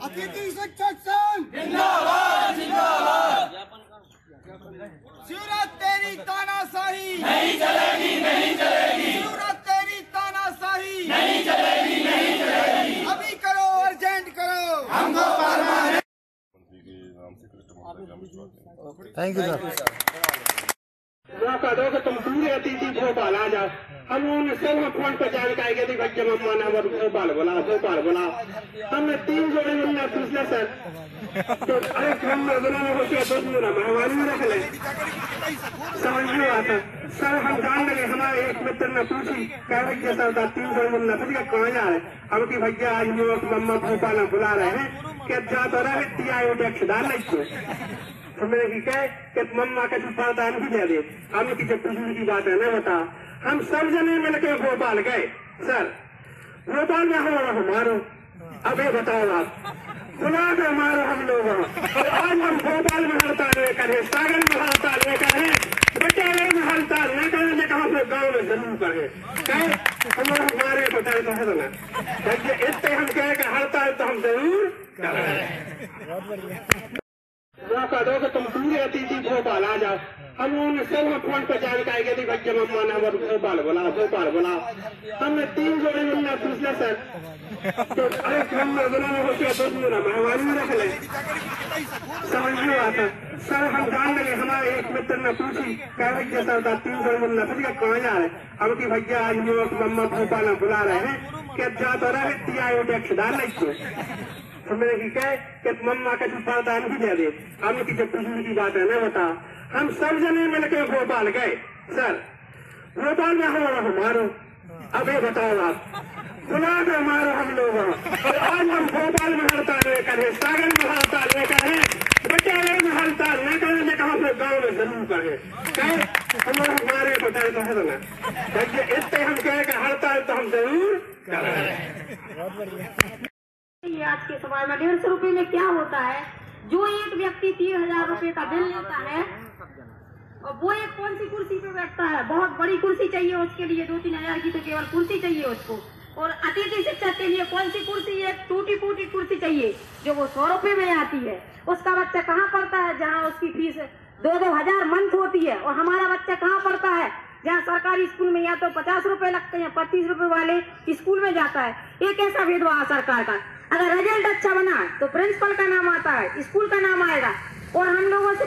عقیقی عزت چکسان زندہ باد زندہ باد صورت تیری تانا ساہی نہیں چلے گی نہیں چلے گی صورت تیری تانا ساہی نہیں چلے گی نہیں چلے گی ابھی کرو ارجنٹ کرو ہم کو پارما ہے تھینک یو سر موقع دو کہ تم پورے اتیتھی بھوپال آ جاؤ۔ انہوں نے سب فون پہ جان کے آئے گئے تھے بھائی مما نے بول بھوپال بولا بھوپال بولا ہم نے تین جوڑے مل رہا دوسرے سر۔ تو ارے ہم نے میں ہوتے دو دن رہا مہمان میں رکھ لیں۔ سمجھ نہیں آتا۔ سر ہم جان لگے ہمارے ایک متر نے پوچھی۔ کہہ رہے کہ سر تین سو مل رہا پوچھا کہاں جا رہے ہم کہ بھیا آج بھی مما بھوپال بلا رہے ہیں کہ جا تو رہے تیا ڈیکھ دار لگ تو میں نے کہا کہ مما کا جو دان نہیں دے دے۔ ہم کی جب خوشی کی بات ہے نا بتا ہم سب جنے مل کے بھوپال گئے۔ سر، بھوپال میں ہمارا ہمارو اب یہ بتاؤ آپ۔ خدا کا ہمارا ہم لوگ اور آج ہم بھوپال میں ہڑتال لے کر ہیں، ساگر میں ہڑتال لے کر ہیں۔ بٹیالے میں ہڑتال لے کر ہیں، کہاں سے گاؤں میں ضرور کر ہیں۔ ہم لوگ ہمارے بتائے تو ہے نا۔ اتنے ہم کہے کہ ہڑتال تو ہم ضرور کر رہے ہیں۔ دو کہ تم پورے اتیتی بھوپال آ جاؤ۔ ہم نے سر میں فون پہ جان کے دی بھائی جب ہم مانا بر بھوپال بولا بھوپال بولا۔ ہم نے تین جوڑے ملنا پوچھنا سر۔ تو ارے ہم نے بنا میں ہوتے دو دن میں میں رکھ لیں سمجھ میں آتا۔ سر، ہم جان لگے، ہمارے ایک متر نے پوچھی کہ بھیا سر تھا تین جوڑے ملنا پھر کہ کہاں جا رہے؟ ہم کی بھائی آج بھی مما بھوپال بلا رہے ہیں کہ جا تو رہے، ٹی آئی ڈیکس ڈال لگتے ہم میں نے کہا ہے کہ مما کا چھپا دان بھی دے دے ہم نے جب خوشی کی بات ہے نا بتا ہم سب جنے مل کے بھوپال گئے۔ سر، بھوپال میں ہمارا ہمارو اب یہ بتاؤ آپ بلا میں ہمارا ہم لوگ اور آج ہم بھوپال میں ہڑتال لے کر ہیں ساگر میں ہڑتال لے کر ہیں۔ بٹیالے میں ہڑتال لے کر میں کہا اپنے گاؤں میں ضرور کر ہیں۔ ہمارے ہمارے بتائے تو ہے نا اس پہ ہم کہیں کہ ہڑتال تو ہم ضرور کر رہے ہیں۔ آج کے سوال میں ڈیڑھ سو روپے میں کیا ہوتا ہے؟ جو ایک ویکتی تین ہزار روپے کا بل لیتا ہے، اور وہ ایک کون سی کرسی پہ بیٹھتا ہے؟ بہت بڑی کرسی چاہیے دو تین ہزار کی تو چاہیے اس کو۔ اور سو روپے میں آتی ہے۔ اس کا بچہ کہاں پڑتا ہے؟ جہاں اس کی فیس دو دو ہزار منتھ ہوتی ہے۔ اور ہمارا بچہ کہاں پڑتا ہے؟ جہاں سرکاری اسکول میں یا تو پچاس روپے لگتے ہیں، پچیس روپے والے اسکول میں جاتا ہے۔ ایک ایسا بھید سرکار کا۔ ریزلٹ اچھا بنا تو پرنسپل کا نام آتا ہے اسکول کا نام آئے گا اور ہم لوگوں سے